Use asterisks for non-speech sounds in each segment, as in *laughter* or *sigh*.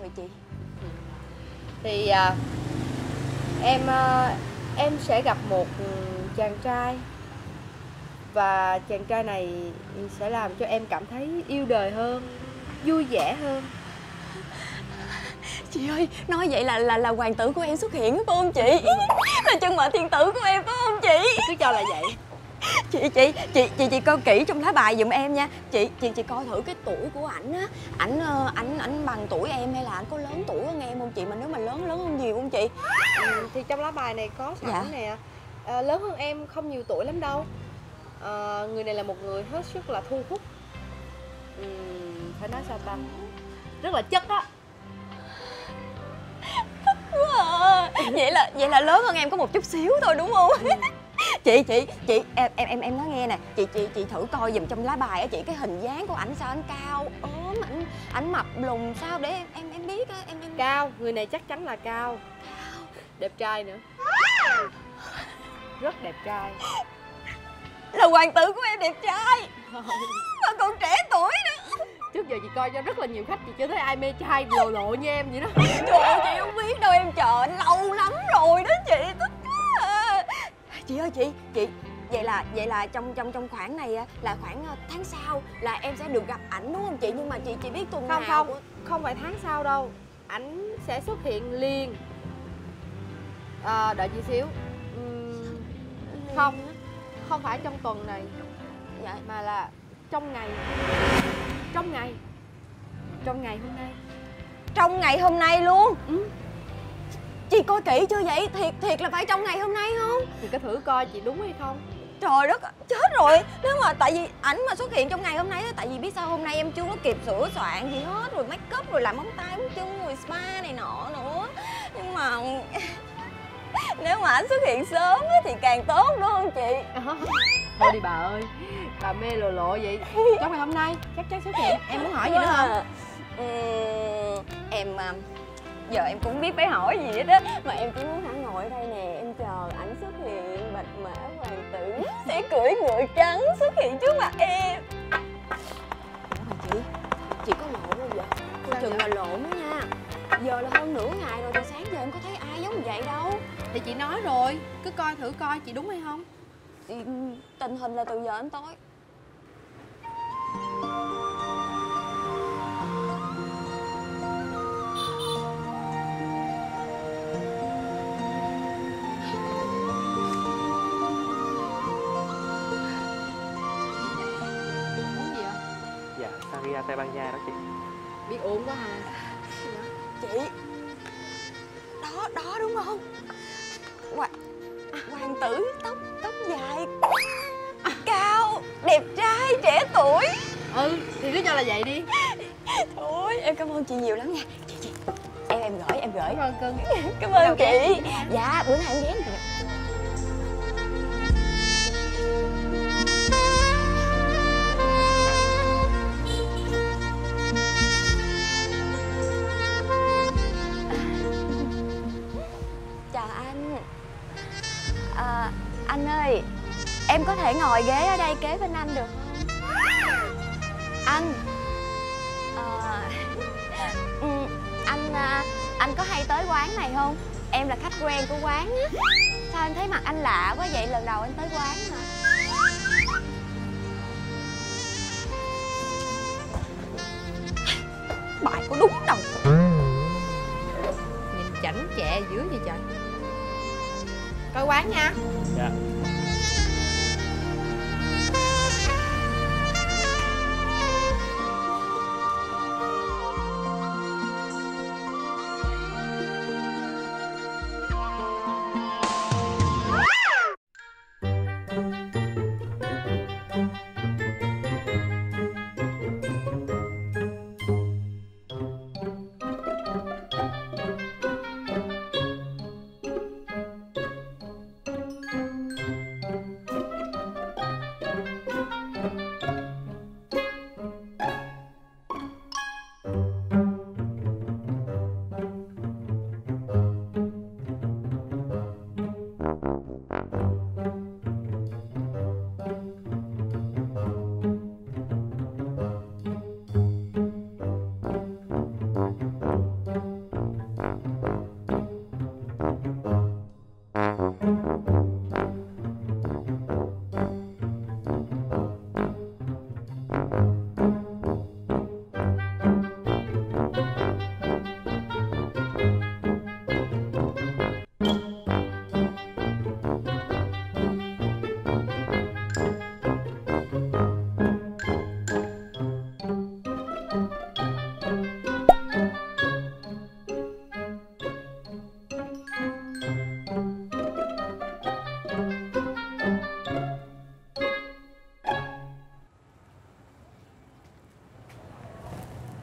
vậy chị. Thì à, em à, em sẽ gặp một chàng trai. Và chàng trai này sẽ làm cho em cảm thấy yêu đời hơn vui vẻ hơn. Chị ơi nói vậy là là là hoàng tử của em xuất hiện phải không chị? *laughs* Là chân mệnh thiên tử của em phải không chị? Cứ cho là vậy chị chị chị chị chị coi kỹ trong lá bài giùm em nha. Chị chị chị coi thử cái tuổi của ảnh á. Ảnh ờ, ảnh ảnh bằng tuổi em hay là ảnh có lớn tuổi hơn em không chị? Mà nếu mà lớn lớn hơn nhiều không chị? Ừ, thì trong lá bài này có sẵn Dạ. nè. À, lớn hơn em không nhiều tuổi lắm đâu. À, người này là một người hết sức là thu hút. Ừm, phải nói sao ta? Rất là chất á. À, vậy là vậy là lớn hơn em có một chút xíu thôi đúng không chị chị chị em em em em nói nghe nè. Chị chị chị thử coi giùm trong lá bài á chị cái hình dáng của ảnh sao ảnh cao ốm ảnh ảnh mập lùn sao để em em em biết á em em cao người này chắc chắn là cao. Đẹp trai nữa. Rất đẹp trai. Là hoàng tử của em đẹp trai. *laughs* Mà còn trẻ tuổi nữa. Trước giờ chị coi cho rất là nhiều khách chị chưa thấy ai mê trai lộ lộ như em vậy đó. Trời ơi chị không biết đâu em chờ anh lâu lắm rồi đó chị. Chị ơi chị chị. Vậy là vậy là trong trong trong khoảng này á, là khoảng ờ, tháng sau là em sẽ được gặp ảnh đúng không chị? Nhưng mà chị chỉ biết tuần không nào không không phải tháng sau đâu. Ảnh sẽ xuất hiện liền. À, đợi chị xíu. Ừm, không không phải trong tuần này dạ. mà là trong ngày. Trong ngày. Trong ngày hôm nay. Trong ngày hôm nay luôn? Ừ. chị coi kỹ chưa vậy? Thiệt thiệt là phải trong ngày hôm nay không? Thì cứ thử coi chị đúng hay không. Trời đất chết rồi. Nếu mà tại vì ảnh mà xuất hiện trong ngày hôm nay á tại vì biết sao hôm nay em chưa có kịp sửa soạn gì hết rồi make up rồi làm móng tay móng chân rồi spa này nọ nữa. Nhưng mà *laughs* nếu mà ảnh xuất hiện sớm á thì càng tốt đúng không chị? *laughs* Thôi đi bà ơi bà mê lộ lộ vậy. Trong ngày hôm nay chắc chắn xuất hiện. Em muốn hỏi gì nữa không *laughs* ừm, em à, giờ em cũng biết phải hỏi gì hết á. Mà em chỉ muốn hẳn ngồi ở đây nè em chờ ảnh xuất hiện bạch mã hoàng tử sẽ cưỡi ngựa trắng xuất hiện trước mặt em. Ủa chị chị có lộ không vậy? Coi chừng là lộn đó nha. Giờ là hơn nửa ngày rồi từ sáng giờ em có thấy ai giống vậy đâu. Thì chị nói rồi cứ coi thử coi chị đúng hay không? Thì, tình hình là từ giờ đến tối Saria Tây Ban Nha đó chị. Biết uống quá hả? Chị đó đó đúng không? Hoàng hoàng tử tóc tóc dài cao đẹp trai trẻ tuổi. Ừ thì cứ cho là vậy đi. Thôi em cảm ơn chị nhiều lắm nha. Chị chị. Em em gửi em gửi. Cảm ơn cưng. Cảm ơn chị. Dạ bữa nào em ghé thể ngồi ghế ở đây kế bên anh được không? Anh à, ừ, anh à, anh có hay tới quán này không? Em là khách quen của quán á. Sao em thấy mặt anh lạ quá vậy? Lần đầu anh tới quán hả bài có đúng đâu nhìn chảnh chẹ dữ vậy trời. Coi quán nha. Dạ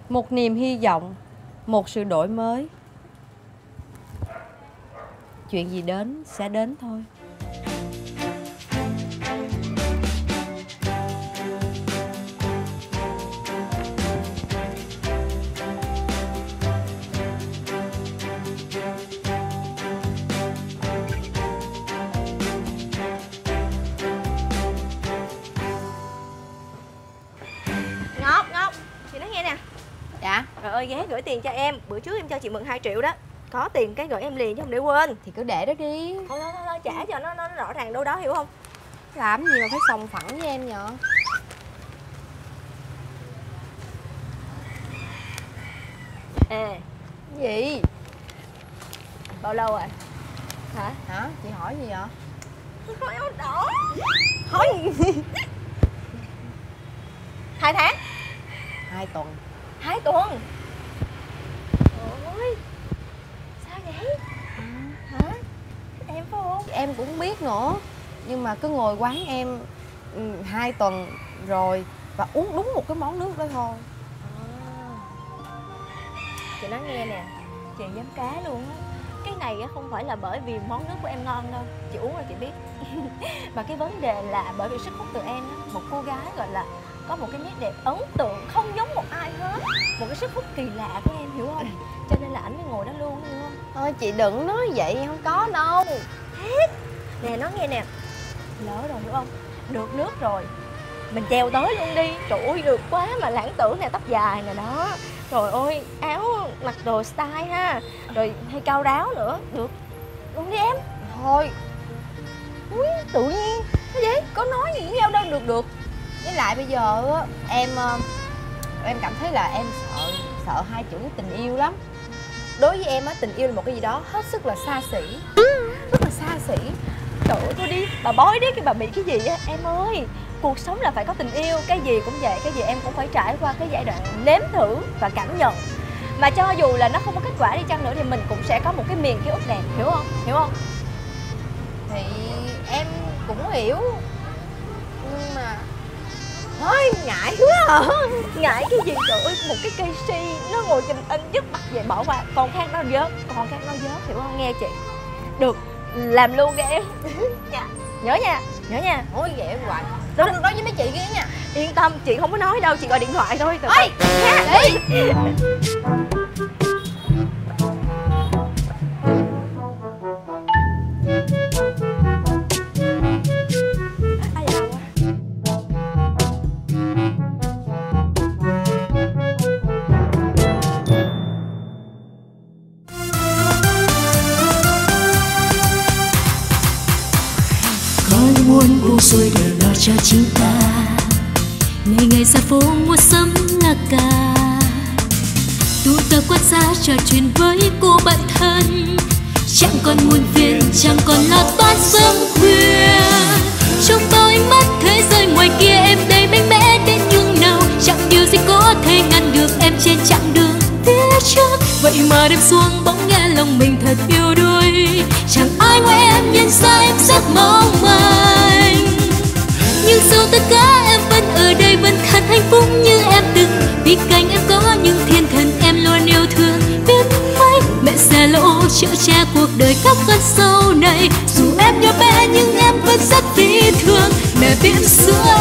một niềm hy vọng một sự đổi mới. Chuyện gì đến sẽ đến thôi. Ơi ghé gửi tiền cho em. Bữa trước em cho chị mượn 2 triệu đó. Có tiền cái gửi em liền chứ không để quên. Thì cứ để đó đi. Thôi thôi thôi, thôi trả cho nó, nó rõ ràng đâu đó hiểu không? Làm gì mà phải sòng phẳng với em nhở À. Gì? Bao lâu rồi? Hả? Hả? Chị hỏi gì vậy? Hỏi áo đỏ Hỏi gì Hai tháng. Hai tuần. Hai tuần Ôi Sao vậy? Hả? Em phải không? Em cũng biết nữa. Nhưng mà cứ ngồi quán em ừ, hai tuần rồi và uống đúng một cái món nước đó thôi. Chị nói nghe nè Chị dám cá luôn á. Cái này á không phải là bởi vì món nước của em ngon đâu. Chị uống rồi chị biết. *laughs* Mà cái vấn đề là bởi vì sức hút từ em á Một cô gái gọi là có một cái nét đẹp ấn tượng Không giống một ai hết Một cái sức hút kỳ lạ của em hiểu không? *laughs* Cho nên là ảnh mới ngồi đó luôn hiểu không? Thôi chị đừng nói vậy không có đâu. Nè nói nghe nè. Lỡ rồi hiểu không? Được nước rồi. Mình treo tới luôn đi. Trời ơi được quá mà lãng tử nè tóc dài nè đó. Trời ơi áo mặc đồ style ha. Rồi hay cao ráo nữa. Được. Luôn đi em. Thôi. Ui tự nhiên. Cái gì? Có nói gì với nhau đâu? Được được. Với lại bây giờ em ờ, em cảm thấy là em sợ sợ hai chữ tình yêu lắm. Đối với em á, tình yêu là một cái gì đó hết sức là xa xỉ. Rất là xa xỉ. Trời ơi, thôi đi, Bà bói đi, cái bà bị cái gì á, Em ơi. Cuộc sống là phải có tình yêu, Cái gì cũng vậy, Cái gì em cũng phải trải qua cái giai đoạn nếm thử và cảm nhận. Mà cho dù là nó không có kết quả đi chăng nữa Thì mình cũng sẽ có một cái miền ký ức đẹp, Hiểu không? Hiểu không? thì em cũng hiểu. Nhưng mà ngại. Quá *laughs* à Ngại cái gì trời ơi Một cái cây si Nó ngồi chùm anh dứt mặt vậy bỏ qua. Còn khác nó vớt Còn khác nó vớt Hiểu không? Nghe chị. Được. Làm luôn đi em. *laughs* Dạ Nhớ nha. Nhớ nha. Thôi vậy em hoài. Được nói với mấy chị kia nha. Yên tâm Chị không có nói đâu Chị gọi điện thoại thôi. Từ ơi. Nha đi *laughs* buông xuôi đều lo cho chính ta. Ngày ngày ra phố mua sắm là cả. Tụ tập quan sát trò chuyện với cô bạn thân. Chẳng còn muôn phiền, chẳng còn lo toan sớm khuya. Trong tôi mắt thế giới ngoài kia, em đây mạnh mẽ đến nhường nào chẳng điều gì có thể ngăn được em trên chặng đường phía trước. Vậy mà đêm xuống bỗng nghe lòng mình thật yêu đuối. Chẳng ai ngoài em nhìn xa em rất mong manh nhưng sau tất cả em vẫn ở đây, vẫn thật hạnh phúc như em từng. Vì cạnh em có những thiên thần em luôn yêu thương. Biết mấy, mẹ sẽ lỗ chở che cuộc đời các con sau này. Dù em nhỏ bé, nhưng em vẫn rất phi thường. Mẹ biết xưa.